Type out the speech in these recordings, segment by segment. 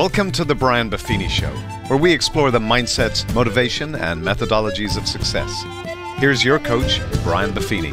Welcome to the Brian Buffini Show, where we explore the mindsets, motivation, and methodologies of success. Here's your coach, Brian Buffini.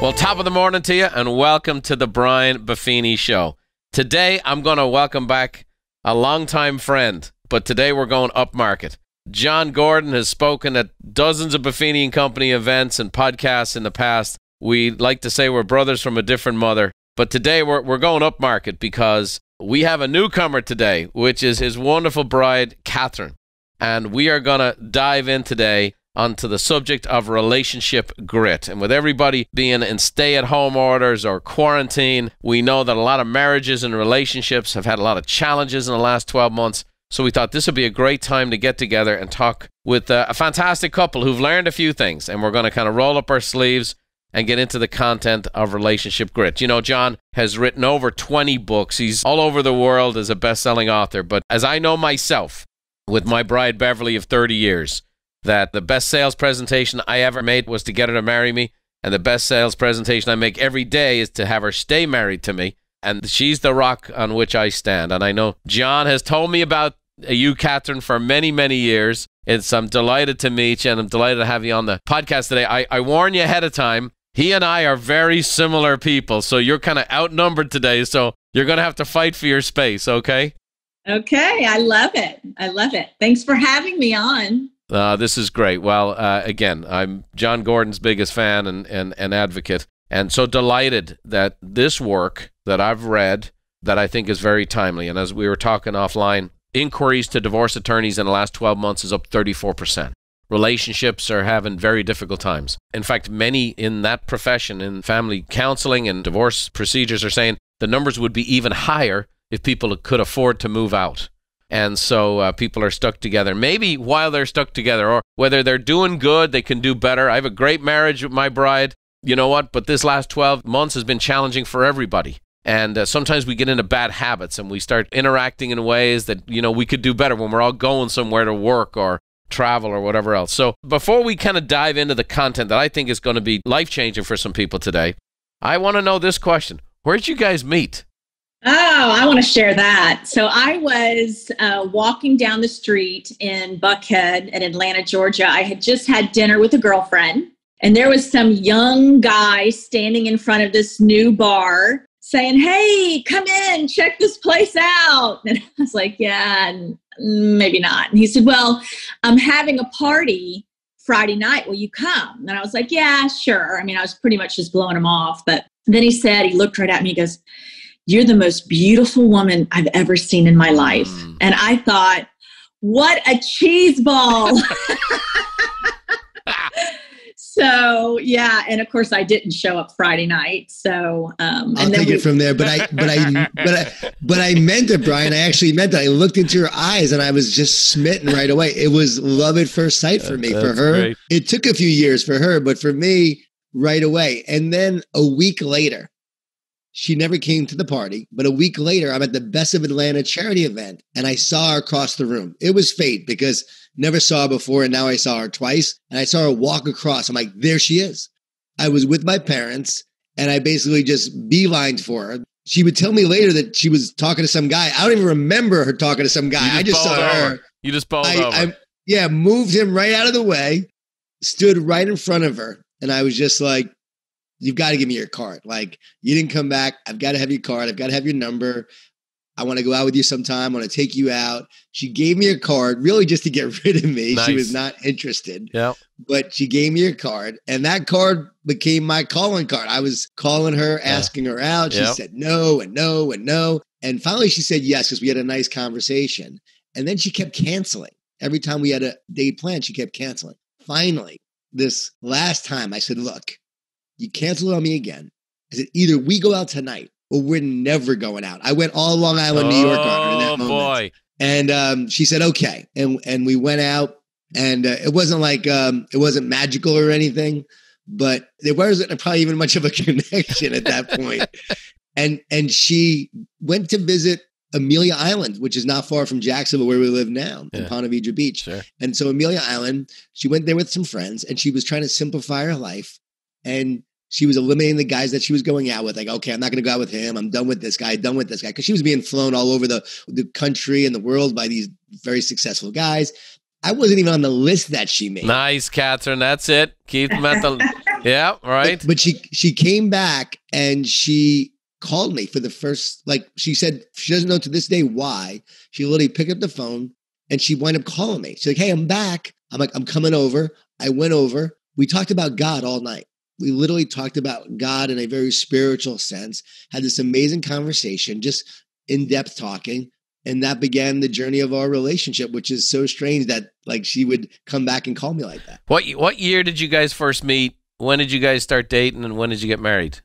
Well, top of the morning to you, and welcome to the Brian Buffini Show. Today, I'm going to welcome back a longtime friend, but today we're going upmarket. Jon Gordon has spoken at dozens of Buffini and Company events and podcasts in the past. We like to say we're brothers from a different mother, but today we're, we're going upmarket because we have a newcomer today, which is his wonderful bride, Kathryn. And we are going to dive in today onto the subject of relationship grit. And with everybody being in stay at home orders or quarantine, we know that a lot of marriages and relationships have had a lot of challenges in the last 12 months. So we thought this would be a great time to get together and talk with uh, a fantastic couple who've learned a few things. And we're going to kind of roll up our sleeves and get into the content of relationship grit. You know, Jon has written over 20 books. He's all over the world as a best selling author. But as I know myself, with my bride Beverly of 30 years, that the best sales presentation I ever made was to get her to marry me. And the best sales presentation I make every day is to have her stay married to me. And she's the rock on which I stand. And I know Jon has told me about you, Kathryn, for many, many years. It's I'm delighted to meet you and I'm delighted to have you on the podcast today. I, I warn you ahead of time. He and I are very similar people. So you're kind of outnumbered today. So you're going to have to fight for your space, okay? Okay. I love it. I love it. Thanks for having me on. Uh, this is great. Well, uh, again, I'm Jon Gordon's biggest fan and, and, and advocate, and so delighted that this work that I've read that I think is very timely. And as we were talking offline, inquiries to divorce attorneys in the last 12 months is up 34%. Relationships are having very difficult times. In fact, many in that profession, in family counseling and divorce procedures, are saying the numbers would be even higher if people could afford to move out and so uh, people are stuck together. Maybe while they're stuck together, or whether they're doing good, they can do better. I have a great marriage with my bride. You know what? But this last 12 months has been challenging for everybody. And uh, sometimes we get into bad habits and we start interacting in ways that, you know, we could do better when we're all going somewhere to work or travel or whatever else. So before we kind of dive into the content that I think is going to be life changing for some people today, I want to know this question Where'd you guys meet? Oh, I want to share that. So I was uh, walking down the street in Buckhead in Atlanta, Georgia. I had just had dinner with a girlfriend, and there was some young guy standing in front of this new bar saying, Hey, come in, check this place out. And I was like, Yeah, maybe not. And he said, Well, I'm having a party Friday night. Will you come? And I was like, Yeah, sure. I mean, I was pretty much just blowing him off. But then he said, He looked right at me, he goes, you're the most beautiful woman I've ever seen in my life. Mm. And I thought, what a cheese ball. so yeah and of course i didn't show up friday night so um i'll take we- it from there but i but i but i but i meant it brian i actually meant it i looked into your eyes and i was just smitten right away it was love at first sight for me for her great. it took a few years for her but for me right away and then a week later she never came to the party, but a week later, I'm at the Best of Atlanta charity event and I saw her across the room. It was fate because never saw her before and now I saw her twice and I saw her walk across. I'm like, there she is. I was with my parents and I basically just beelined for her. She would tell me later that she was talking to some guy. I don't even remember her talking to some guy. Just I just saw her. Over. You just bowled I, over. I, yeah, moved him right out of the way, stood right in front of her. And I was just like, you've got to give me your card. Like you didn't come back. I've got to have your card. I've got to have your number. I want to go out with you sometime. I want to take you out. She gave me a card really just to get rid of me. Nice. She was not interested. Yeah. But she gave me a card and that card became my calling card. I was calling her, asking yeah. her out. She yep. said no and no and no. And finally she said yes because we had a nice conversation. And then she kept canceling. Every time we had a date planned, she kept canceling. Finally, this last time I said, look, you cancel it on me again. I said, either we go out tonight or we're never going out. I went all Long Island, New York on her in that oh, moment. Boy. And um, she said, okay. And, and we went out and uh, it wasn't like, um, it wasn't magical or anything, but there wasn't probably even much of a connection at that point. and and she went to visit Amelia Island, which is not far from Jacksonville, where we live now, yeah. in Ponte Vedra Beach. Sure. And so Amelia Island, she went there with some friends, and she was trying to simplify her life, and she was eliminating the guys that she was going out with. Like, okay, I'm not going to go out with him. I'm done with this guy. Done with this guy because she was being flown all over the the country and the world by these very successful guys. I wasn't even on the list that she made. Nice, Kathryn. That's it. Keep them at the yeah, right. But, but she she came back and she called me for the first like she said she doesn't know to this day why. She literally picked up the phone and she wound up calling me. She's like, "Hey, I'm back. I'm like, I'm coming over." I went over. We talked about God all night. We literally talked about God in a very spiritual sense. Had this amazing conversation, just in depth talking and that began the journey of our relationship which is so strange that like she would come back and call me like that. What what year did you guys first meet? When did you guys start dating and when did you get married?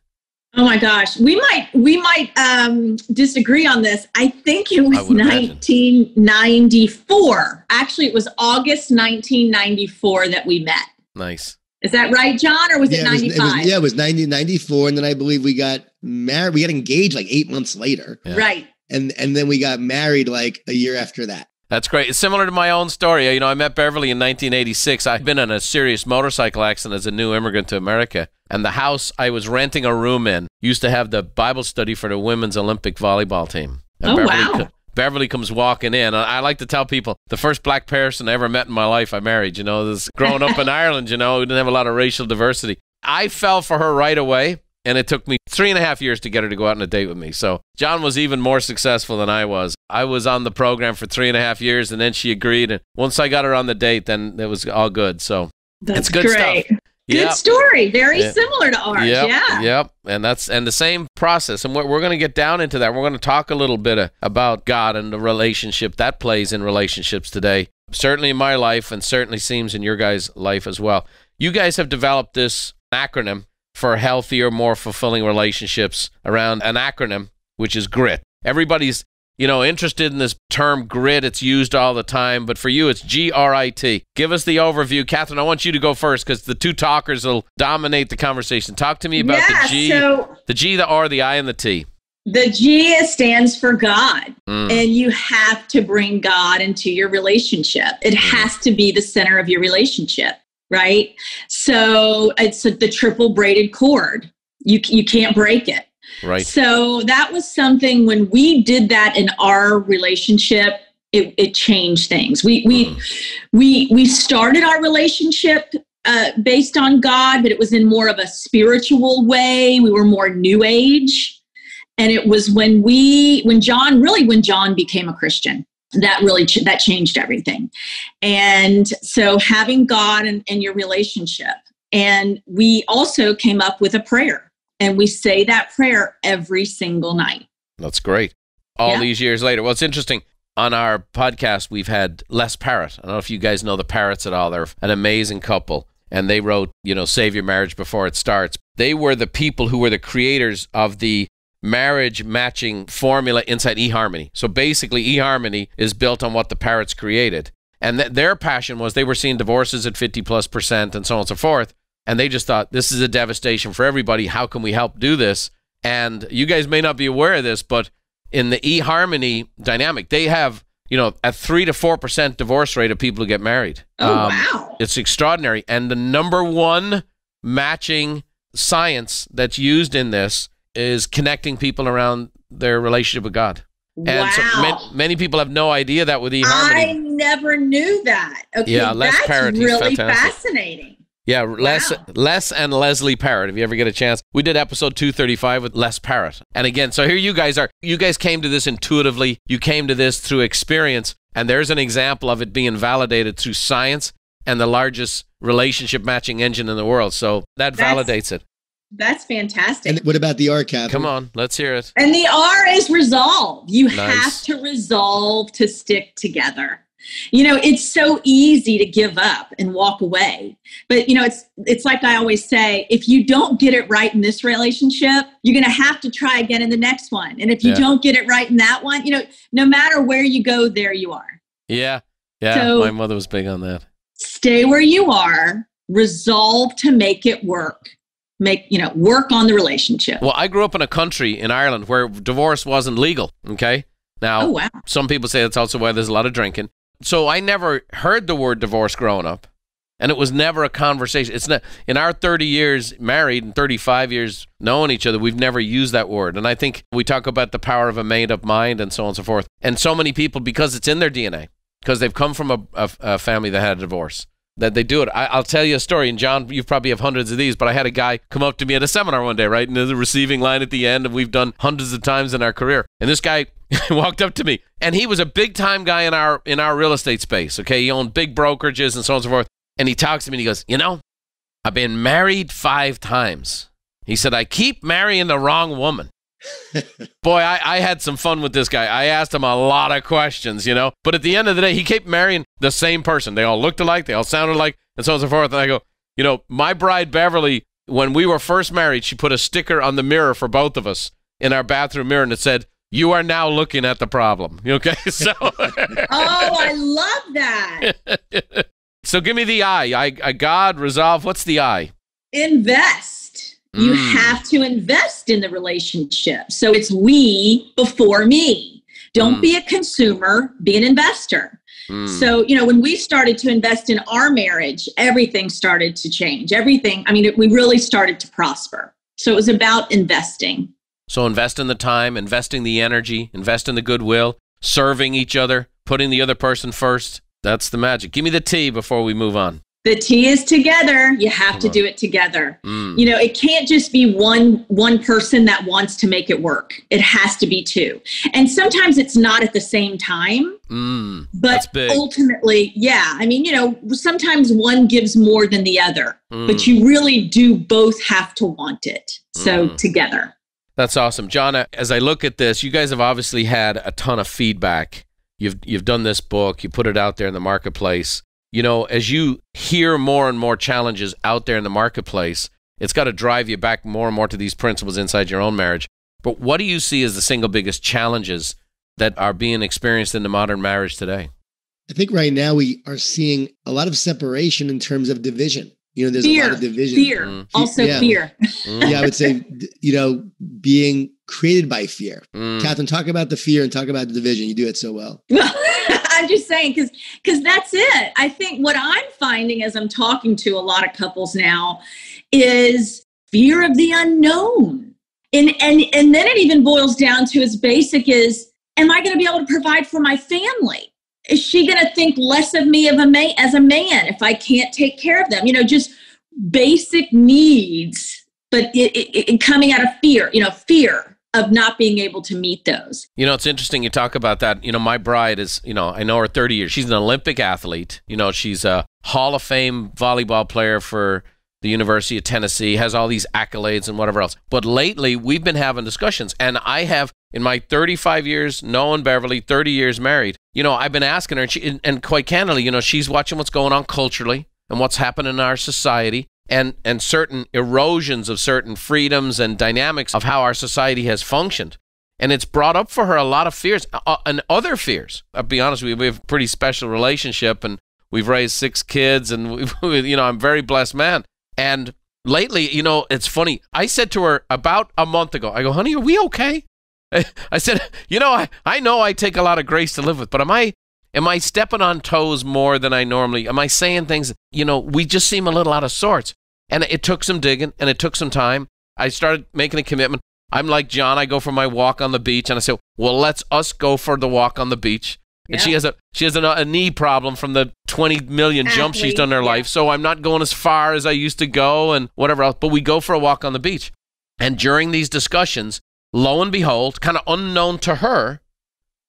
Oh my gosh we might we might um disagree on this. I think it was 1994 actually it was august 1994 that we met. Nice is that right, Jon, or was yeah, it 95? It was, yeah, it was 1994. And then I believe we got married. We got engaged like eight months later. Yeah. Right and and then we got married like a year after that. That's great. It's similar to my own story. You know, I met Beverly in 1986. I'd been in a serious motorcycle accident as a new immigrant to America. And the house I was renting a room in used to have the Bible study for the women's Olympic volleyball team. And oh, Beverly, wow. Beverly comes walking in. I like to tell people the first black person I ever met in my life I married. You know, this growing up in Ireland, you know, we didn't have a lot of racial diversity. I fell for her right away and it took me three and a half years to get her to go out on a date with me. So Jon was even more successful than I was. I was on the program for three and a half years, and then she agreed. And once I got her on the date, then it was all good. So that's it's good great. stuff. Good yep. story. Very yeah. similar to ours. Yep. Yeah. Yep. And that's and the same process. And we're, we're going to get down into that. We're going to talk a little bit uh, about God and the relationship that plays in relationships today. Certainly in my life, and certainly seems in your guys' life as well. You guys have developed this acronym for healthier, more fulfilling relationships around an acronym, which is GRIT. Everybody's you know, interested in this term grit. It's used all the time, but for you, it's G R I T. Give us the overview. Kathryn, I want you to go first because the two talkers will dominate the conversation. Talk to me about yeah, the G, so the G, the R, the I, and the T. The G stands for God, mm. and you have to bring God into your relationship. It mm. has to be the center of your relationship right? So it's the triple braided cord. You you can't break it. Right. So that was something when we did that in our relationship, it, it changed things. We we mm. we we started our relationship uh, based on God, but it was in more of a spiritual way. We were more new age, and it was when we when Jon really when Jon became a Christian that really ch- that changed everything and so having god in, in your relationship and we also came up with a prayer and we say that prayer every single night that's great all yeah. these years later well it's interesting on our podcast we've had les parrott i don't know if you guys know the parrots at all they're an amazing couple and they wrote you know save your marriage before it starts they were the people who were the creators of the marriage matching formula inside eHarmony. So basically, eHarmony is built on what the parrots created. And th- their passion was they were seeing divorces at 50 plus percent and so on and so forth. And they just thought, this is a devastation for everybody. How can we help do this? And you guys may not be aware of this, but in the eHarmony dynamic, they have, you know, a 3 to 4% divorce rate of people who get married. Oh, um, wow. It's extraordinary. And the number one matching science that's used in this is connecting people around their relationship with God. And wow. so many, many, people have no idea that with eHarmony. I never knew that. Okay, yeah, Les that's really fascinating. Yeah, Les, wow. Les and Leslie Parrott. If you ever get a chance, we did episode 235 with Les Parrott. And again, so here you guys are. You guys came to this intuitively. You came to this through experience. And there's an example of it being validated through science and the largest relationship matching engine in the world. So that that's, validates it. That's fantastic. And what about the R, Kathryn? Come on, let's hear it. And the R is resolve. You nice. have to resolve to stick together. You know, it's so easy to give up and walk away. But you know, it's it's like I always say, if you don't get it right in this relationship, you're going to have to try again in the next one. And if you yeah. don't get it right in that one, you know, no matter where you go, there you are. Yeah. Yeah, so, my mother was big on that. Stay where you are, resolve to make it work make you know work on the relationship well i grew up in a country in ireland where divorce wasn't legal okay now oh, wow. some people say that's also why there's a lot of drinking so i never heard the word divorce growing up and it was never a conversation it's not in our 30 years married and 35 years knowing each other we've never used that word and i think we talk about the power of a made up mind and so on and so forth and so many people because it's in their dna because they've come from a, a, a family that had a divorce that they do it. I, will tell you a story, and Jon, you probably have hundreds of these, but I had a guy come up to me at a seminar one day, right? And a receiving line at the end, and we've done hundreds of times in our career. And this guy walked up to me, and he was a big time guy in our in our real estate space. Okay, he owned big brokerages and so on and so forth. And he talks to me, and he goes, "You know, I've been married five times." He said, "I keep marrying the wrong woman." Boy, I, I had some fun with this guy. I asked him a lot of questions, you know. But at the end of the day, he kept marrying the same person. They all looked alike, they all sounded alike, and so on and so forth. And I go, you know, my bride Beverly, when we were first married, she put a sticker on the mirror for both of us in our bathroom mirror, and it said, "You are now looking at the problem." Okay, so. oh, I love that. so give me the I. I, I God resolve. What's the I? Invest. You mm. have to invest in the relationship. So it's we before me. Don't mm. be a consumer, be an investor. Mm. So, you know, when we started to invest in our marriage, everything started to change. Everything, I mean, it, we really started to prosper. So it was about investing. So invest in the time, investing the energy, invest in the goodwill, serving each other, putting the other person first. That's the magic. Give me the T before we move on the T is together. You have to do it together. Mm. You know, it can't just be one one person that wants to make it work. It has to be two. And sometimes it's not at the same time. Mm. But ultimately, yeah. I mean, you know, sometimes one gives more than the other, mm. but you really do both have to want it. So mm. together. That's awesome. Jon, as I look at this, you guys have obviously had a ton of feedback. You've you've done this book, you put it out there in the marketplace you know, as you hear more and more challenges out there in the marketplace, it's got to drive you back more and more to these principles inside your own marriage. But what do you see as the single biggest challenges that are being experienced in the modern marriage today? I think right now we are seeing a lot of separation in terms of division. You know, there's fear, a lot of division. Fear, mm. also yeah. fear. Mm. yeah, I would say, you know, being created by fear. Mm. Kathryn, talk about the fear and talk about the division. You do it so well. I'm just saying because because that's it. I think what I'm finding as I'm talking to a lot of couples now is fear of the unknown. And and and then it even boils down to as basic as am I going to be able to provide for my family? Is she going to think less of me of a man as a man if I can't take care of them? You know, just basic needs, but it, it, it coming out of fear. You know, fear of not being able to meet those. You know, it's interesting you talk about that. You know, my bride is, you know, I know her 30 years. She's an Olympic athlete. You know, she's a Hall of Fame volleyball player for the University of Tennessee, has all these accolades and whatever else. But lately, we've been having discussions, and I have, in my 35 years knowing Beverly, 30 years married, you know, I've been asking her, and, she, and quite candidly, you know, she's watching what's going on culturally and what's happening in our society and and certain erosions of certain freedoms and dynamics of how our society has functioned. And it's brought up for her a lot of fears uh, and other fears. I'll be honest you, we have a pretty special relationship and we've raised six kids and we, you know, I'm a very blessed man. And lately, you know, it's funny. I said to her about a month ago, I go, honey, are we okay? I said, you know, I, I know I take a lot of grace to live with, but am I Am I stepping on toes more than I normally? Am I saying things? You know, we just seem a little out of sorts. And it took some digging and it took some time. I started making a commitment. I'm like Jon. I go for my walk on the beach, and I say, "Well, let's us go for the walk on the beach." And she has a she has a, a, knee problem from the 20 million Athlete, jumps she's done in her yeah. life. So I'm not going as far as I used to go, and whatever else. But we go for a walk on the beach, and during these discussions, lo and behold, kind of unknown to her,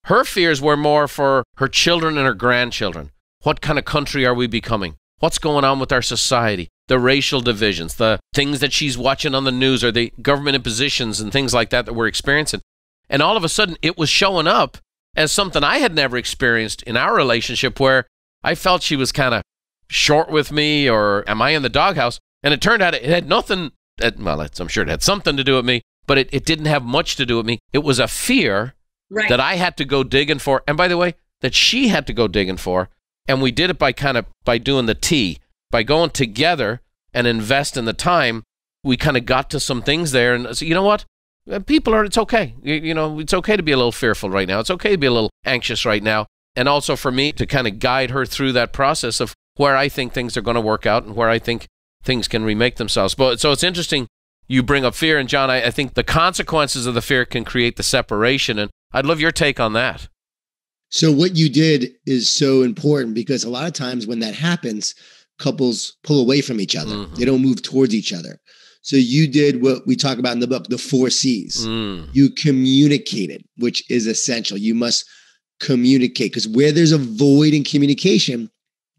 her fears were more for her children and her grandchildren. What kind of country are we becoming? What's going on with our society? The racial divisions, the things that she's watching on the news, or the government impositions and things like that that we're experiencing. And all of a sudden, it was showing up as something I had never experienced in our relationship where I felt she was kind of short with me, or am I in the doghouse? And it turned out it had nothing, well, I'm sure it had something to do with me, but it, it didn't have much to do with me. It was a fear right. that I had to go digging for. And by the way, that she had to go digging for. And we did it by kind of by doing the T, by going together and invest in the time we kind of got to some things there and so you know what people are it's okay you, you, know it's okay to be a little fearful right now it's okay to be a little anxious right now and also for me to kind of guide her through that process of where i think things are going to work out and where i think things can remake themselves but so it's interesting you bring up fear and jon I, I think the consequences of the fear can create the separation and i'd love your take on that so what you did is so important because a lot of times when that happens couples pull away from each other mm-hmm. they don't move towards each other so you did what we talk about in the book, the four C's. Mm. You communicated, which is essential. You must communicate because where there's a void in communication,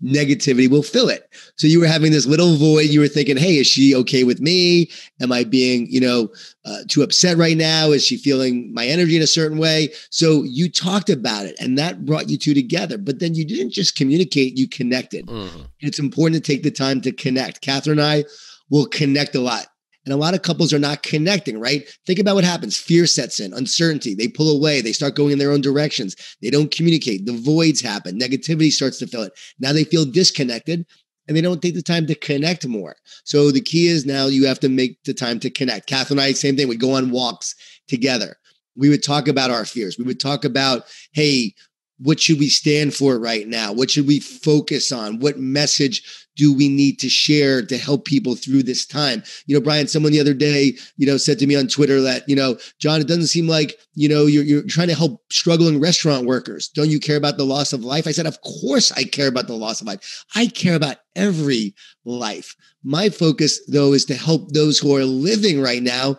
negativity will fill it. So you were having this little void. You were thinking, "Hey, is she okay with me? Am I being, you know, uh, too upset right now? Is she feeling my energy in a certain way?" So you talked about it, and that brought you two together. But then you didn't just communicate; you connected. Mm. It's important to take the time to connect. Kathryn and I will connect a lot. And a lot of couples are not connecting, right? Think about what happens. Fear sets in, uncertainty. They pull away. They start going in their own directions. They don't communicate. The voids happen. Negativity starts to fill it. Now they feel disconnected and they don't take the time to connect more. So the key is now you have to make the time to connect. Kathryn and I, same thing. We go on walks together. We would talk about our fears. We would talk about, hey, what should we stand for right now? What should we focus on? What message do we need to share to help people through this time? You know, Brian, someone the other day, you know, said to me on Twitter that, you know, Jon, it doesn't seem like, you know, you're, you're trying to help struggling restaurant workers. Don't you care about the loss of life? I said, of course I care about the loss of life. I care about every life. My focus, though, is to help those who are living right now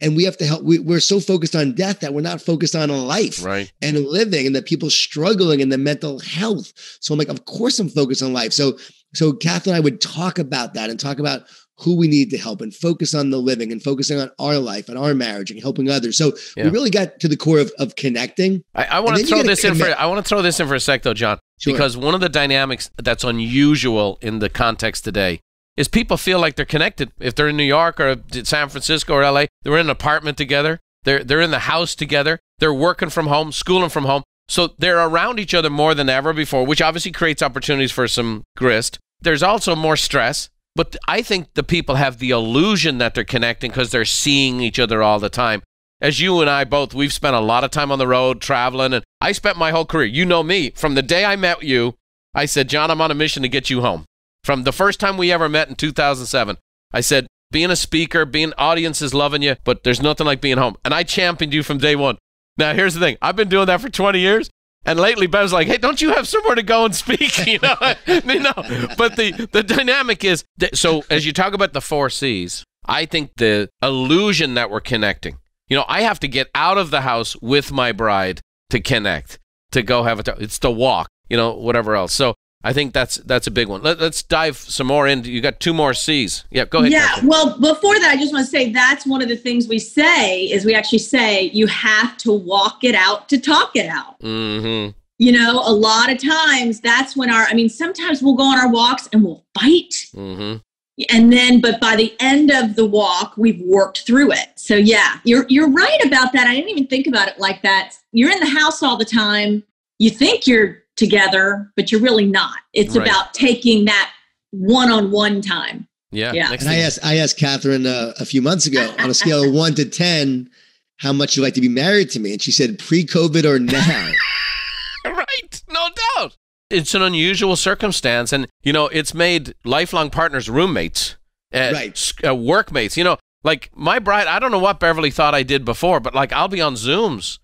and we have to help. We, are so focused on death that we're not focused on life right. and living, and that people struggling in the mental health. So I'm like, of course I'm focused on life. So so Kath and I would talk about that and talk about who we need to help and focus on the living and focusing on our life and our marriage and helping others. So yeah. we really got to the core of, of connecting. I, I want to throw this commit. in for I want to throw this in for a sec though, Jon, sure. because one of the dynamics that's unusual in the context today is people feel like they're connected. If they're in New York or San Francisco or LA, they're in an apartment together. They're they're in the house together. They're working from home, schooling from home. So they're around each other more than ever before, which obviously creates opportunities for some grist. There's also more stress, but I think the people have the illusion that they're connecting because they're seeing each other all the time. As you and I both, we've spent a lot of time on the road traveling, and I spent my whole career. You know me. From the day I met you, I said, Jon, I'm on a mission to get you home. From the first time we ever met in 2007, I said, being a speaker, being audiences loving you, but there's nothing like being home. And I championed you from day one. Now, here's the thing I've been doing that for 20 years. And lately, Bev's like, "Hey, don't you have somewhere to go and speak?" You know, you know. But the the dynamic is so. As you talk about the four C's, I think the illusion that we're connecting. You know, I have to get out of the house with my bride to connect, to go have a. It's the walk. You know, whatever else. So I think that's that's a big one. Let, us dive some more into. You got two more C's. Yeah, go ahead. Yeah. Well, before that, I just want to say that's one of the things we say is we actually say you have to walk it out to talk it out. Mm-hmm. You know, a lot of times that's when our. I mean, sometimes we'll go on our walks and we'll fight. Mm-hmm. And then, but by the end of the walk, we've worked through it. So yeah, you're you're right about that. I didn't even think about it like that. You're in the house all the time. You think you're together, but you're really not. It's right. about taking that one-on-one time. Yeah. Yeah. and I asked I asked Kathryn uh, a few months ago on a scale of one to ten, how much you like to be married to me, and she said pre-COVID or now. right. No doubt. It's an unusual circumstance, and you know it's made lifelong partners roommates, uh, right? Uh, workmates. You know, like my bride. I don't know what Beverly thought I did before, but like I'll be on Zooms,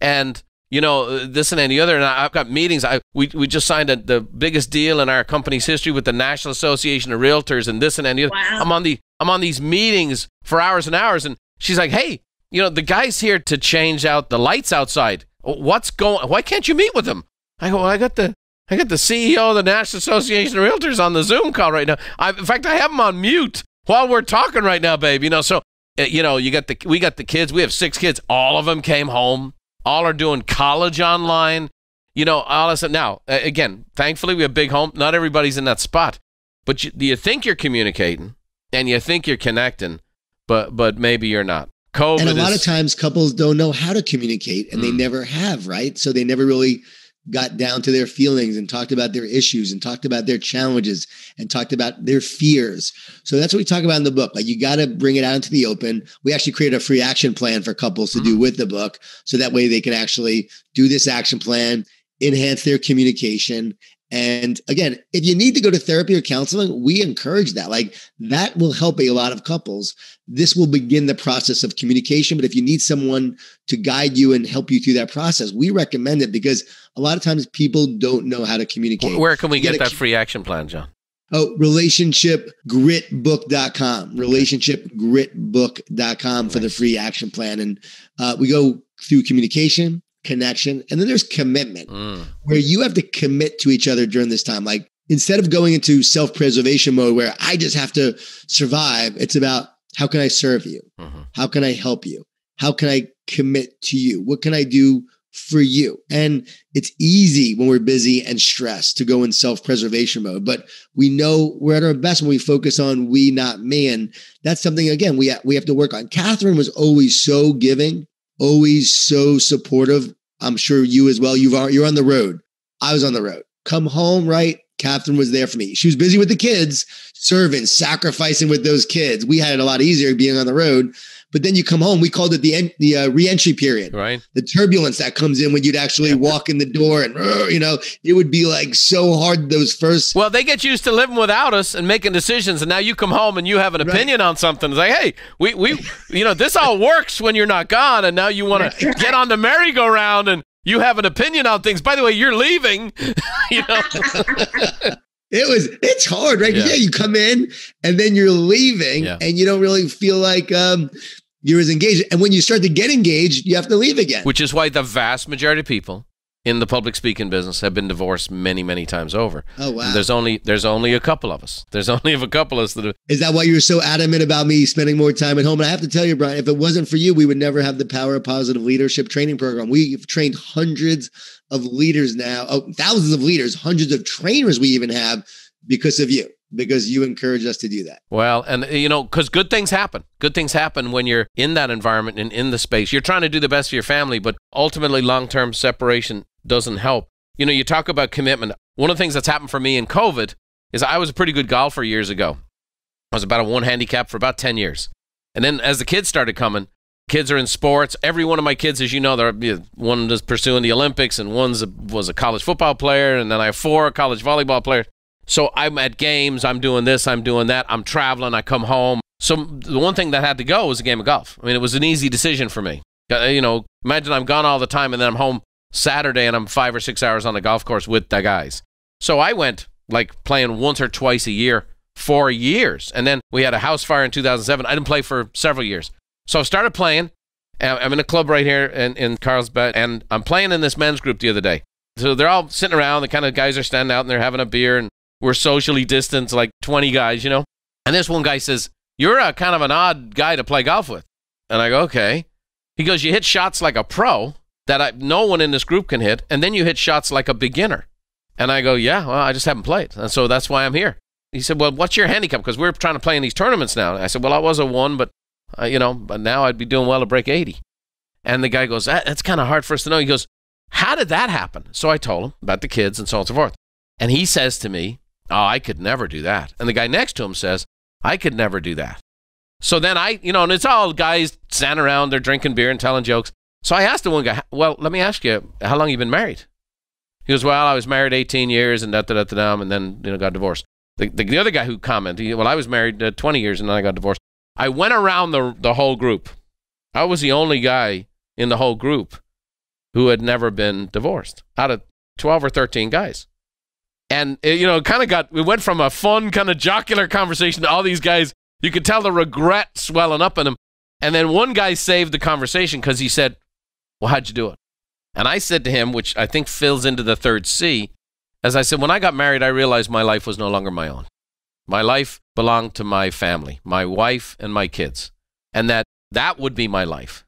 and you know, this and any other. And I've got meetings. I we, we just signed a, the biggest deal in our company's history with the National Association of Realtors and this and any other. Wow. I'm on the I'm on these meetings for hours and hours, and she's like, "Hey, you know, the guy's here to change out the lights outside. What's going? Why can't you meet with him?" I go, well, "I got the." I got the CEO of the National Association of Realtors on the Zoom call right now. I, in fact, I have him on mute while we're talking right now, babe. You know, so uh, you know, you got the we got the kids. We have six kids. All of them came home all are doing college online. You know, all of a sudden, now, again, thankfully we have big home. Not everybody's in that spot. But you, you think you're communicating and you think you're connecting, but but maybe you're not. COVID and a lot is, of times couples don't know how to communicate and mm. they never have, right? So they never really got down to their feelings and talked about their issues and talked about their challenges and talked about their fears. So that's what we talk about in the book. Like you got to bring it out into the open. We actually created a free action plan for couples to do mm-hmm. with the book. So that way they can actually do this action plan, enhance their communication, and again, if you need to go to therapy or counseling, we encourage that. Like that will help a lot of couples. This will begin the process of communication. But if you need someone to guide you and help you through that process, we recommend it because a lot of times people don't know how to communicate. Where can we get that free action plan, Jon? Oh, relationshipgritbook.com, relationshipgritbook.com for the free action plan. And uh, we go through communication, connection, and then there's commitment, mm. where you have to commit to each other during this time. Like instead of going into self preservation mode where I just have to survive, it's about how can I serve you? Mm-hmm. How can I help you? How can I commit to you? What can I do for you? And it's easy when we're busy and stressed to go in self preservation mode, but we know we're at our best when we focus on we, not me. And that's something, again, we, we have to work on. Kathryn was always so giving always so supportive. I'm sure you as well. You've you're on the road. I was on the road. Come home, right? Kathryn was there for me. She was busy with the kids, serving, sacrificing with those kids. We had it a lot easier being on the road. But then you come home. We called it the the uh, reentry period, right? The turbulence that comes in when you'd actually yeah. walk in the door, and you know it would be like so hard those first. Well, they get used to living without us and making decisions, and now you come home and you have an opinion right. on something. It's like, hey, we we you know this all works when you're not gone, and now you want to get on the merry-go-round and you have an opinion on things. By the way, you're leaving. you know. It was it's hard, right? Yeah. yeah. you come in and then you're leaving yeah. and you don't really feel like um you're as engaged. And when you start to get engaged, you have to leave again. Which is why the vast majority of people in the public speaking business have been divorced many, many times over. Oh wow! And there's only there's only a couple of us. There's only a couple of us that. Have, is that why you were so adamant about me spending more time at home? And I have to tell you, Brian, if it wasn't for you, we would never have the Power of Positive Leadership training program. We've trained hundreds of leaders now, oh, thousands of leaders, hundreds of trainers. We even have because of you because you encourage us to do that. Well, and uh, you know, because good things happen. Good things happen when you're in that environment and in the space. You're trying to do the best for your family, but ultimately, long term separation doesn't help. You know, you talk about commitment. One of the things that's happened for me in COVID is I was a pretty good golfer years ago. I was about a one handicap for about 10 years. And then as the kids started coming, kids are in sports. Every one of my kids, as you know, they're one is pursuing the Olympics and one was a college football player, and then I have four college volleyball players. So I'm at games, I'm doing this, I'm doing that, I'm traveling, I come home. So the one thing that had to go was a game of golf. I mean, it was an easy decision for me. Uh, you know, imagine I'm gone all the time and then I'm home Saturday and I'm five or six hours on the golf course with the guys. So I went like playing once or twice a year for years. And then we had a house fire in 2007. I didn't play for several years. So I started playing. I'm in a club right here in, in Carlsbad, and I'm playing in this men's group the other day. So they're all sitting around. The kind of guys are standing out and they're having a beer and we're socially distanced, like 20 guys, you know? And this one guy says, You're a kind of an odd guy to play golf with. And I go, Okay. He goes, You hit shots like a pro that I, no one in this group can hit, and then you hit shots like a beginner. And I go, Yeah, well, I just haven't played. And so that's why I'm here. He said, Well, what's your handicap? Because we're trying to play in these tournaments now. I said, Well, I was a one, but, uh, you know, but now I'd be doing well to break 80. And the guy goes, that, That's kind of hard for us to know. He goes, How did that happen? So I told him about the kids and so on and so forth. And he says to me, Oh, I could never do that. And the guy next to him says, I could never do that. So then I, you know, and it's all guys standing around, they're drinking beer and telling jokes. So I asked the one guy, well, let me ask you, how long you been married? He goes, well, I was married 18 years and da da da da, and then you know got divorced. The, the, the other guy who commented, well, I was married uh, 20 years and then I got divorced. I went around the the whole group. I was the only guy in the whole group who had never been divorced out of 12 or 13 guys. And, it, you know, kind of got, we went from a fun, kind of jocular conversation to all these guys. You could tell the regret swelling up in them. And then one guy saved the conversation because he said, Well, how'd you do it? And I said to him, which I think fills into the third C, as I said, when I got married, I realized my life was no longer my own. My life belonged to my family, my wife, and my kids, and that that would be my life.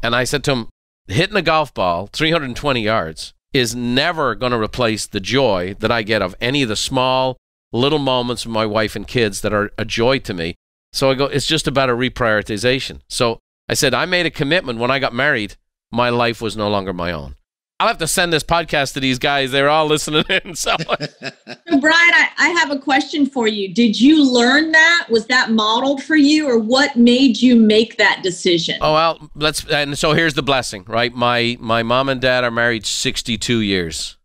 And I said to him, hitting a golf ball 320 yards is never going to replace the joy that I get of any of the small little moments with my wife and kids that are a joy to me. So I go, it's just about a reprioritization. So I said, I made a commitment when I got married, my life was no longer my own. I'll have to send this podcast to these guys. They're all listening in. So, so Brian, I, I have a question for you. Did you learn that? Was that modeled for you, or what made you make that decision? Oh well, let's. And so here's the blessing, right? My my mom and dad are married 62 years.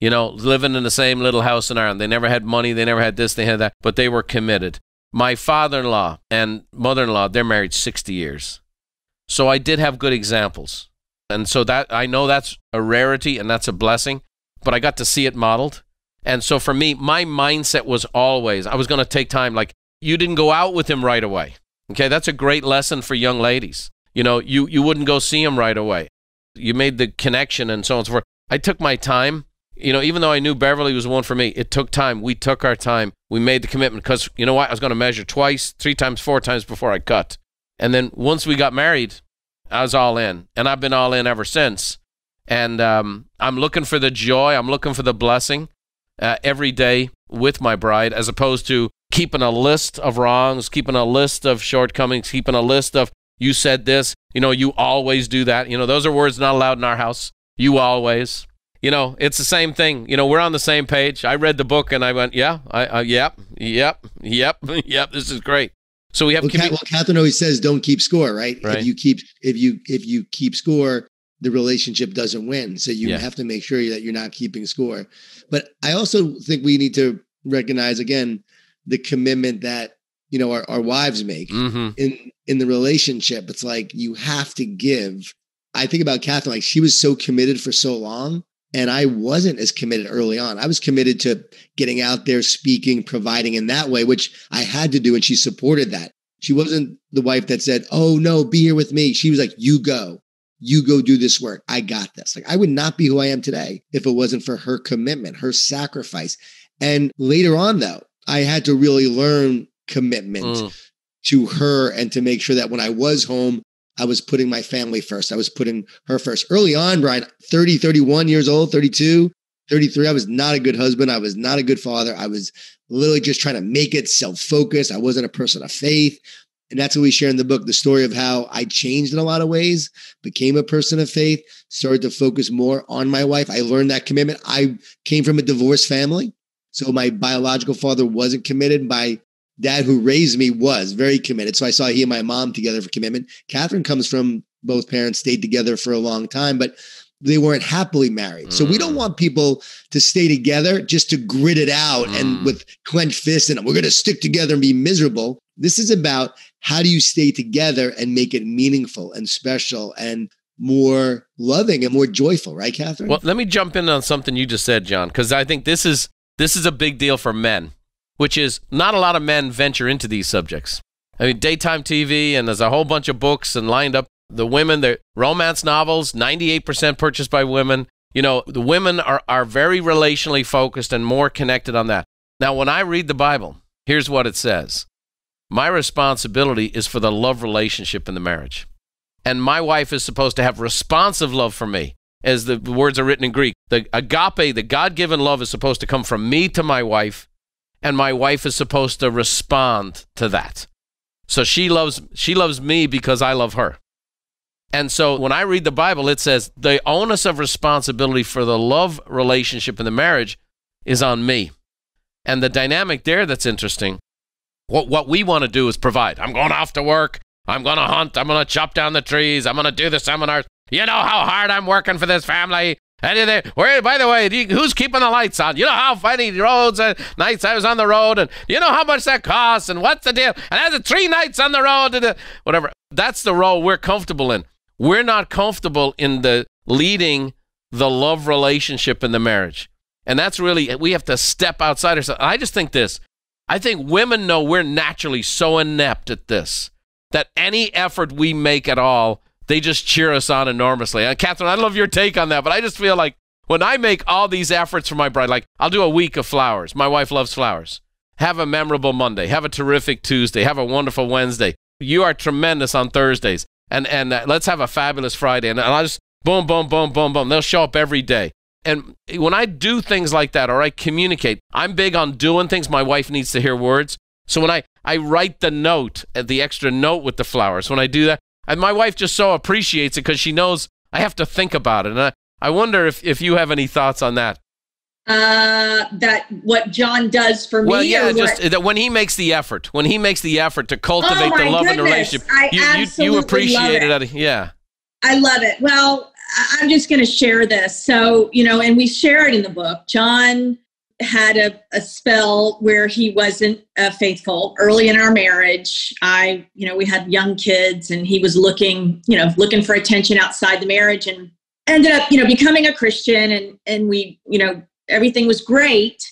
You know, living in the same little house in Ireland. They never had money. They never had this. They had that, but they were committed. My father-in-law and mother-in-law, they're married 60 years. So I did have good examples. And so that I know that's a rarity and that's a blessing, but I got to see it modeled. And so for me, my mindset was always I was going to take time. Like you didn't go out with him right away. Okay, that's a great lesson for young ladies. You know, you you wouldn't go see him right away. You made the connection and so on and so forth. I took my time. You know, even though I knew Beverly was one for me, it took time. We took our time. We made the commitment because you know what? I was going to measure twice, three times, four times before I cut. And then once we got married, I was all in, and I've been all in ever since. And um, I'm looking for the joy, I'm looking for the blessing uh, every day with my bride, as opposed to keeping a list of wrongs, keeping a list of shortcomings, keeping a list of you said this, you know, you always do that. You know, those are words not allowed in our house. You always. You know, it's the same thing. You know, we're on the same page. I read the book and I went, yeah, I, uh, yep, yep, yep, yep. This is great. So we have. Well, commu- well, Kathryn always says, "Don't keep score." Right? right? If you keep if you if you keep score, the relationship doesn't win. So you yeah. have to make sure that you're not keeping score. But I also think we need to recognize again the commitment that you know our, our wives make mm-hmm. in in the relationship. It's like you have to give. I think about Kathryn, like she was so committed for so long and I wasn't as committed early on. I was committed to getting out there, speaking, providing in that way, which I had to do. And she supported that. She wasn't the wife that said, Oh, no, be here with me. She was like, You go, you go do this work. I got this. Like, I would not be who I am today if it wasn't for her commitment, her sacrifice. And later on, though, I had to really learn commitment mm. to her and to make sure that when I was home, I was putting my family first. I was putting her first. Early on, Brian, 30, 31 years old, 32, 33, I was not a good husband. I was not a good father. I was literally just trying to make it self focused. I wasn't a person of faith. And that's what we share in the book the story of how I changed in a lot of ways, became a person of faith, started to focus more on my wife. I learned that commitment. I came from a divorced family. So my biological father wasn't committed. My dad who raised me was very committed. So I saw he and my mom together for commitment. Kathryn comes from both parents stayed together for a long time, but they weren't happily married. Mm. So we don't mm. want people to stay together just to grit it out mm. and with clenched fists and we're going to stick together and be miserable. This is about how do you stay together and make it meaningful and special and more loving and more joyful, right, Kathryn? Well, let me jump in on something you just said, Jon, because I think this is this is a big deal for men which is not a lot of men venture into these subjects. I mean, daytime TV, and there's a whole bunch of books and lined up. The women, the romance novels, 98% purchased by women. You know, the women are, are very relationally focused and more connected on that. Now, when I read the Bible, here's what it says My responsibility is for the love relationship in the marriage. And my wife is supposed to have responsive love for me, as the words are written in Greek. The agape, the God given love, is supposed to come from me to my wife and my wife is supposed to respond to that. So she loves she loves me because I love her. And so when I read the Bible, it says the onus of responsibility for the love relationship in the marriage is on me. And the dynamic there that's interesting, what, what we want to do is provide. I'm going off to work. I'm going to hunt. I'm going to chop down the trees. I'm going to do the seminars. You know how hard I'm working for this family. And where, by the way, who's keeping the lights on? You know how funny roads and nights I was on the road, and you know how much that costs, and what's the deal? And had three nights on the road, and whatever. That's the role we're comfortable in. We're not comfortable in the leading the love relationship in the marriage, and that's really we have to step outside ourselves. I just think this. I think women know we're naturally so inept at this that any effort we make at all they just cheer us on enormously. And Kathryn, I love your take on that, but I just feel like when I make all these efforts for my bride, like I'll do a week of flowers. My wife loves flowers. Have a memorable Monday. Have a terrific Tuesday. Have a wonderful Wednesday. You are tremendous on Thursdays. And and uh, let's have a fabulous Friday. And I'll just boom, boom, boom, boom, boom. They'll show up every day. And when I do things like that or I communicate, I'm big on doing things. My wife needs to hear words. So when I, I write the note, uh, the extra note with the flowers, when I do that, and my wife just so appreciates it because she knows I have to think about it. And I, I wonder if, if you have any thoughts on that. Uh, that what Jon does for well, me. Well, yeah, just what? that when he makes the effort, when he makes the effort to cultivate Oh, the love and the relationship, I you, you, you appreciate it. At, yeah. I love it. Well, I'm just going to share this. So, you know, and we share it in the book. Jon had a, a spell where he wasn't uh, faithful early in our marriage. I, you know, we had young kids and he was looking, you know, looking for attention outside the marriage and ended up, you know, becoming a Christian and, and we, you know, everything was great.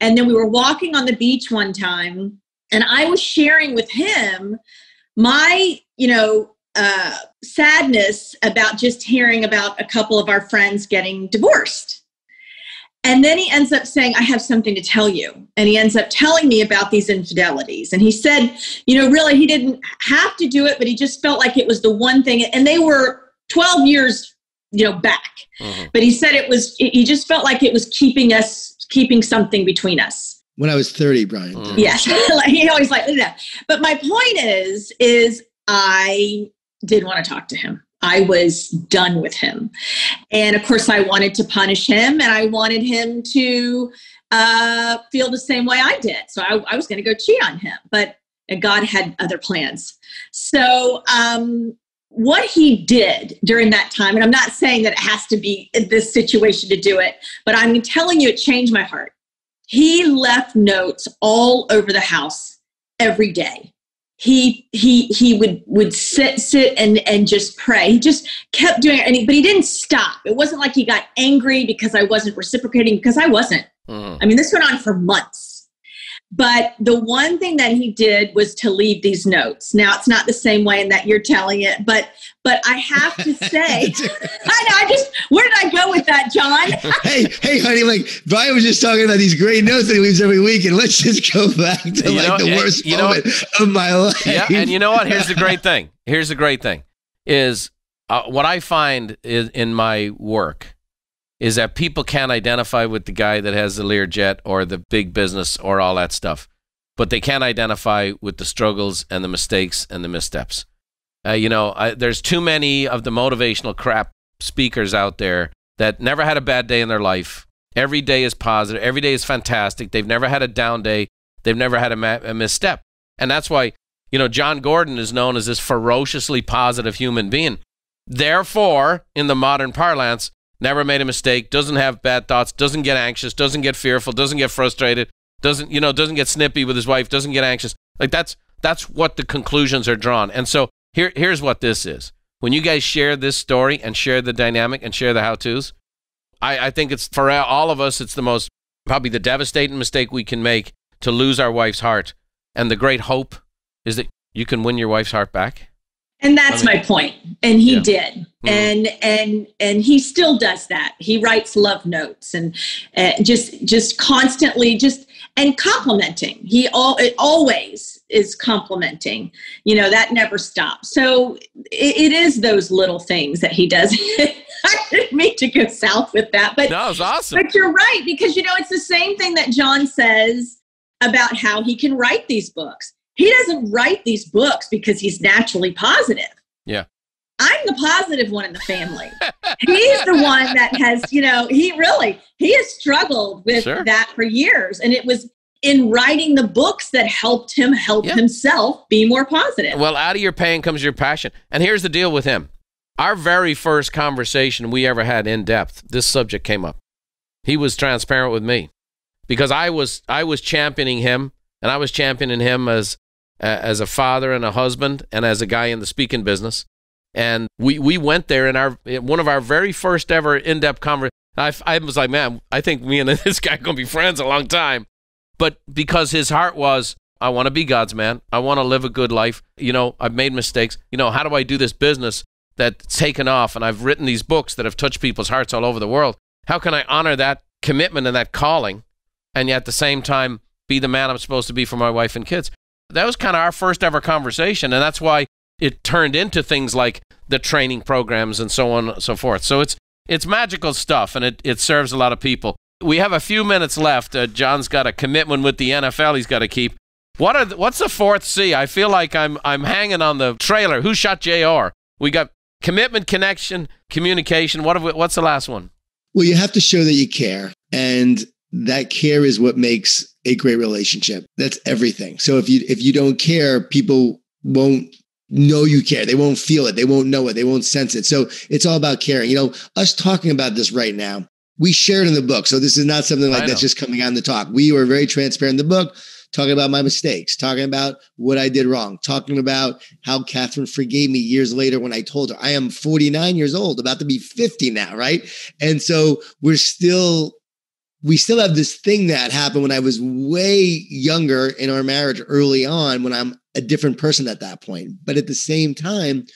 And then we were walking on the beach one time and I was sharing with him my, you know, uh, sadness about just hearing about a couple of our friends getting divorced. And then he ends up saying, I have something to tell you. And he ends up telling me about these infidelities. And he said, you know, really, he didn't have to do it, but he just felt like it was the one thing. And they were 12 years, you know, back. Mhm. But he said it was, he just felt like it was keeping us, keeping something between us. When I was 30, Brian. Mm. Yes. He always like that. But my point is, is I did want to talk to him. I was done with him. And of course, I wanted to punish him and I wanted him to uh, feel the same way I did. So I, I was going to go cheat on him, but God had other plans. So, um, what he did during that time, and I'm not saying that it has to be this situation to do it, but I'm telling you, it changed my heart. He left notes all over the house every day he he he would would sit sit and and just pray. He just kept doing it and he, but he didn't stop. It wasn't like he got angry because i wasn't reciprocating because i wasn't. Mhm. i mean this went on for months. But the one thing that he did was to leave these notes. Now it's not the same way in that you're telling it but but i have to say i know i just where did i go with that jon hey, hey, honey, like Brian was just talking about these great notes that he leaves every week, and let's just go back to You like know, the worst you know moment of my life. yeah, and you know what? Here's the great thing. Here's the great thing is uh, what I find is, in my work is that people can't identify with the guy that has the Learjet or the big business or all that stuff, but they can identify with the struggles and the mistakes and the missteps. Uh, you know, I, there's too many of the motivational crap speakers out there that never had a bad day in their life. Every day is positive. Every day is fantastic. They've never had a down day. They've never had a, a misstep. And that's why, you know, Jon Gordon is known as this ferociously positive human being. Therefore, in the modern parlance, never made a mistake, doesn't have bad thoughts, doesn't get anxious, doesn't get fearful, doesn't get frustrated, doesn't, you know, doesn't get snippy with his wife, doesn't get anxious. Like that's that's what the conclusions are drawn. And so here here's what this is. When you guys share this story and share the dynamic and share the how-tos, I, I think it's for all of us, it's the most probably the devastating mistake we can make to lose our wife's heart. And the great hope is that you can win your wife's heart back. and that's I mean- my point. and he Yeah. did Mhm. and and and he still does that he writes love notes and uh, just just constantly just and complimenting he all it always is complimenting you know that never stops so it, it is those little things that he does i didn't mean to go south with that but No, it's awesome. but you're right because you know it's the same thing that Jon says about how he can write these books. He doesn't write these books because he's naturally positive. Yeah. I'm the positive one in the family. he's the one that has, you know, he really he has struggled with Sure. that for years and it was in writing the books that helped him help Yeah. himself be more positive. Well, out of your pain comes your passion. And here's the deal with him. Our very first conversation we ever had in depth, this subject came up. He was transparent with me because I was I was championing him and I was championing him as uh, as a father and a husband and as a guy in the speaking business. And we we went there in our in one of our very first ever in-depth conversation. I, I was like, man, I think me and this guy are going to be friends a long time. But because his heart was, I want to be God's man. I want to live a good life. You know, I've made mistakes. You know, how do I do this business that's taken off? And I've written these books that have touched people's hearts all over the world. How can I honor that commitment and that calling and yet at the same time be the man I'm supposed to be for my wife and kids? That was kind of our first ever conversation. And that's why it turned into things like the training programs and so on and so forth. So it's, it's magical stuff and it, it serves a lot of people. We have a few minutes left. Uh, Jon's got a commitment with the NFL he's got to keep. What are the, what's the fourth C? I feel like I'm I'm hanging on the trailer. Who shot J.R. We got commitment, connection, communication. What we, what's the last one? Well, you have to show that you care. And that care is what makes a great relationship. That's everything. So if you if you don't care, people won't know you care. They won't feel it. They won't know it. They won't sense it. So it's all about caring. You know, us talking about this right now, we shared in the book. So this is not something like that's just coming out in the talk. We were very transparent in the book, talking about my mistakes, talking about what I did wrong, talking about how Kathryn forgave me years later when I told her I am 49 years old, about to be 50 now, right? And so we're still we still have this thing that happened when I was way younger in our marriage early on when I'm a different person at that point. But at the same time,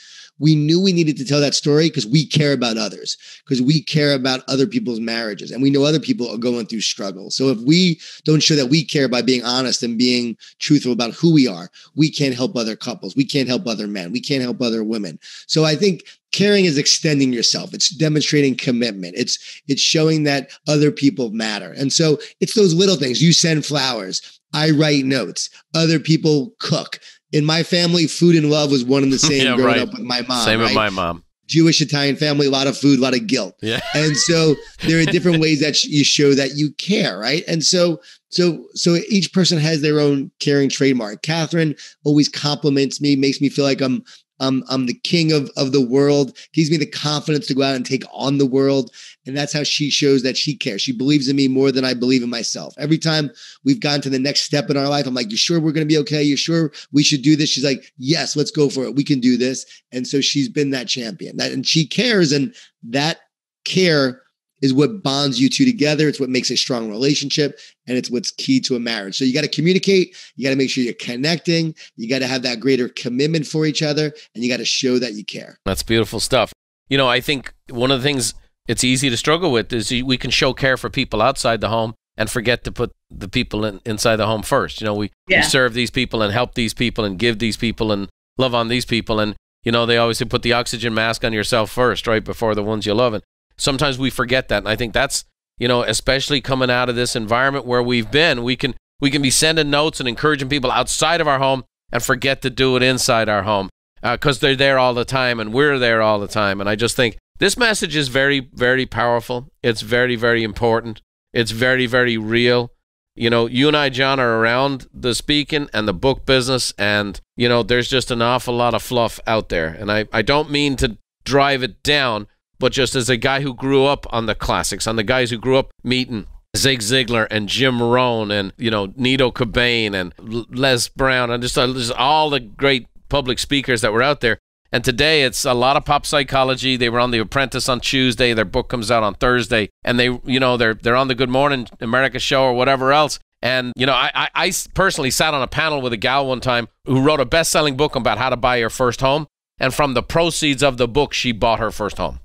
we knew we needed to tell that story because we care about others, because we care about other people's marriages, and we know other people are going through struggles. So if we don't show that we care by being honest and being truthful about who we are, we can't help other couples, we can't help other men, we can't help other women. So I think caring is extending yourself. It's demonstrating commitment. It's it's showing that other people matter. And so it's those little things. You send flowers i write notes other people cook in my family, food and love was one and the same yeah, growing right. up with my mom. Same right? with my mom. Jewish Italian family, a lot of food, a lot of guilt. Yeah. and so there are different ways that you show that you care, right? And so so so each person has their own caring trademark. Kathryn always compliments me, makes me feel like I'm I'm, I'm the king of, of the world, gives me the confidence to go out and take on the world. And that's how she shows that she cares. She believes in me more than I believe in myself. Every time we've gotten to the next step in our life, I'm like, You sure we're going to be okay? You sure we should do this? She's like, Yes, let's go for it. We can do this. And so she's been that champion. That, and she cares. And that care is what bonds you two together. It's what makes a strong relationship and it's what's key to a marriage. So you got to communicate, you got to make sure you're connecting, you got to have that greater commitment for each other, and you got to show that you care. That's beautiful stuff. You know, I think one of the things it's easy to struggle with is we can show care for people outside the home and forget to put the people in, inside the home first. You know, we, yeah. we serve these people and help these people and give these people and love on these people. And, you know, they always say put the oxygen mask on yourself first, right, before the ones you love. And sometimes we forget that. And I think that's, you know, especially coming out of this environment where we've been, we can we can be sending notes and encouraging people outside of our home and forget to do it inside our home because uh, they're there all the time and we're there all the time. And I just think this message is very, very powerful. It's very, very important. It's very, very real. You know, you and I, Jon, are around the speaking and the book business, and, you know, there's just an awful lot of fluff out there. And I, I don't mean to drive it down, but just as a guy who grew up on the classics, on the guys who grew up meeting Zig Ziglar and Jim Rohn and you know Nido Qubein and Les Brown and just, uh, just all the great public speakers that were out there. And today it's a lot of pop psychology. They were on The Apprentice on Tuesday. Their book comes out on Thursday, and they, you know, they're they're on the Good Morning America show or whatever else. And you know, I, I, I personally sat on a panel with a gal one time who wrote a best-selling book about how to buy your first home, and from the proceeds of the book, she bought her first home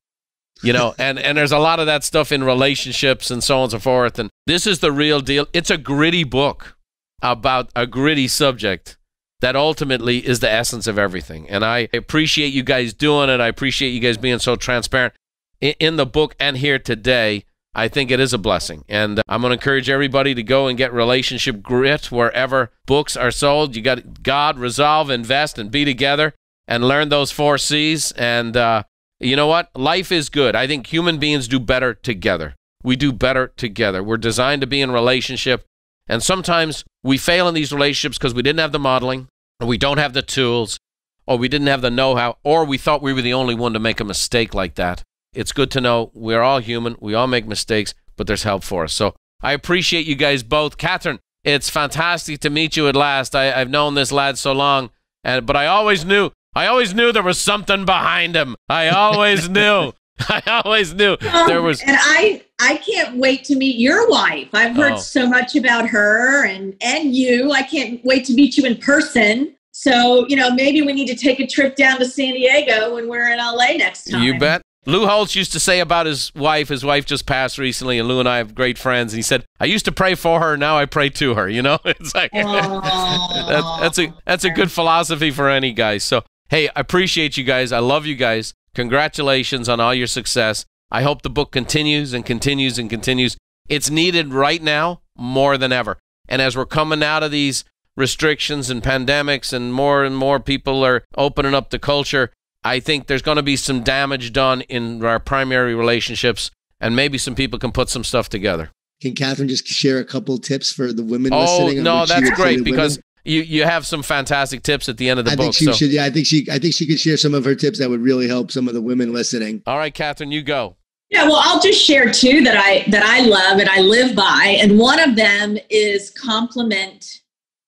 you know and and there's a lot of that stuff in relationships and so on and so forth. And this is the real deal. It's a gritty book about a gritty subject that ultimately is the essence of everything. And i appreciate you guys doing it. I appreciate you guys being so transparent in, the book and here today. I think it is a blessing. And i'm going to encourage everybody to go and get relationship grit wherever books are sold. You got god resolve invest and be together and learn those four c's. And uh, you know what? Life is good. I think human beings do better together. We do better together. We're designed to be in relationship. And sometimes we fail in these relationships because we didn't have the modeling, or we don't have the tools, or we didn't have the know how, or we thought we were the only one to make a mistake like that. It's good to know we're all human. We all make mistakes, but there's help for us. So I appreciate you guys both. Kathryn, it's fantastic to meet you at last. I, have known this lad so long, and but I always knew I always knew there was something behind him. I always knew. I always knew um, there was. And I, I can't wait to meet your wife. I've heard oh. so much about her and and you. I can't wait to meet you in person. So you know, maybe we need to take a trip down to San Diego when we're in LA next time. You bet. Lou Holtz used to say about his wife, his wife just passed recently, and Lou and I have great friends. And he said, I used to pray for her, now I pray to her. You know, it's like that, that's a that's a good philosophy for any guy. So Hey, I appreciate you guys. I love you guys. Congratulations on all your success. I hope the book continues and continues and continues. It's needed right now more than ever. And as we're coming out of these restrictions and pandemics and more and more people are opening up the culture, I think there's going to be some damage done in our primary relationships and maybe some people can put some stuff together. Can Kathryn just share a couple tips for the women oh, listening? no, that's great because you you have some fantastic tips at the end of the I book. think she so. should. Yeah, I think she. I think she could share some of her tips that would really help some of the women listening. All right, Kathryn, you go. Yeah, well, I'll just share two that I that I love and I live by, and one of them is compliment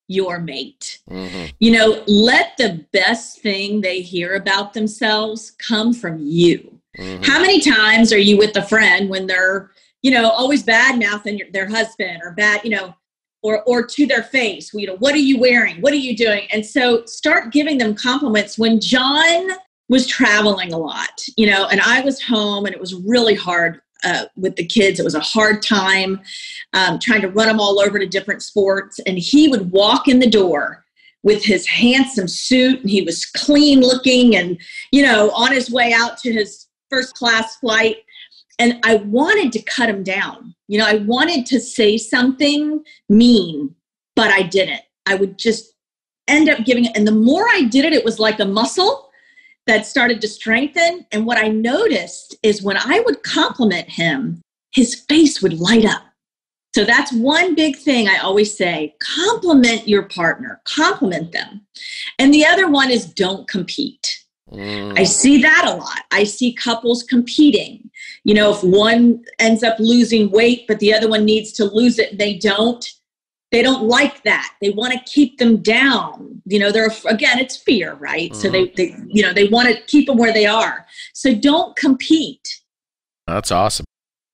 your mate. Mm-hmm. You know, let the best thing they hear about themselves come from you. Mm-hmm. How many times are you with a friend when they're, you know, always bad mouthing their husband or bad, you know, or or to their face, you know, what are you wearing? What are you doing? And so start giving them compliments. When Jon was traveling a lot, you know, and I was home and it was really hard uh, with the kids. It was a hard time um, trying to run them all over to different sports. And he would walk in the door with his handsome suit and he was clean looking and, you know, on his way out to his first class flight. And I wanted to cut him down. You know, I wanted to say something mean, but I didn't. I would just end up giving it. And the more I did it, it was like a muscle that started to strengthen. And what I noticed is when I would compliment him, his face would light up. So that's one big thing I always say compliment your partner, compliment them. And the other one is don't compete. Mm. I see that a lot. I see couples competing. You know, if one ends up losing weight, but the other one needs to lose it, they don't they don't like that they want to keep them down you know they're again it's fear right mm-hmm. so they, they you know they want to keep them where they are so don't compete that's awesome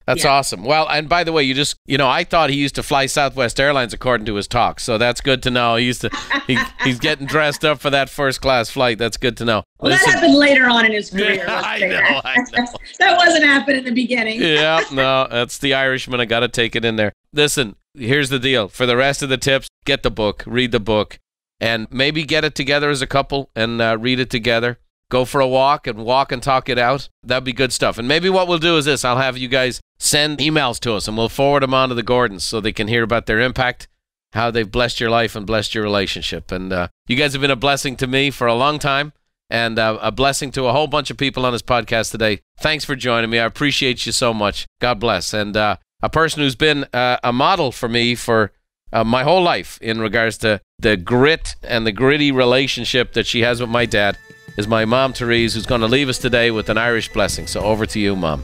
that's yeah. awesome. Well, and by the way, you just, you know, I thought he used to fly Southwest Airlines according to his talk. So that's good to know. He used to, he, he's getting dressed up for that first class flight. That's good to know. Well, Listen, that happened later on in his career. Yeah, I know, that. I know. that wasn't happening in the beginning. yeah, no, that's the Irishman. I got to take it in there. Listen, here's the deal. For the rest of the tips, get the book, read the book, and maybe get it together as a couple and uh, read it together. Go for a walk and walk and talk it out. That'd be good stuff. And maybe what we'll do is this I'll have you guys send emails to us and we'll forward them on to the Gordons so they can hear about their impact, how they've blessed your life and blessed your relationship. And uh, you guys have been a blessing to me for a long time and uh, a blessing to a whole bunch of people on this podcast today. Thanks for joining me. I appreciate you so much. God bless. And uh, a person who's been uh, a model for me for uh, my whole life in regards to the grit and the gritty relationship that she has with my dad is my mom, Therese, who's going to leave us today with an Irish blessing. So over to you, Mom.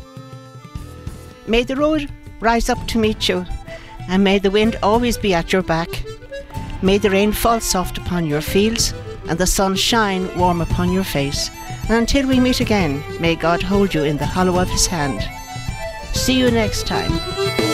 May the road rise up to meet you, and may the wind always be at your back. May the rain fall soft upon your fields, and the sun shine warm upon your face. And until we meet again, may God hold you in the hollow of his hand. See you next time.